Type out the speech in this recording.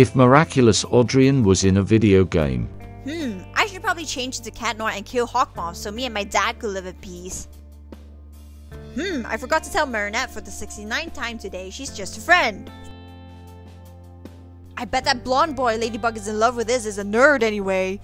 If Miraculous Adrien was in a video game. Hmm, I should probably change to Cat Noir and kill Hawkmoth so me and my dad could live at peace. Hmm, I forgot to tell Marinette for the 69th time today she's just a friend. I bet that blonde boy Ladybug is in love with is is a nerd anyway.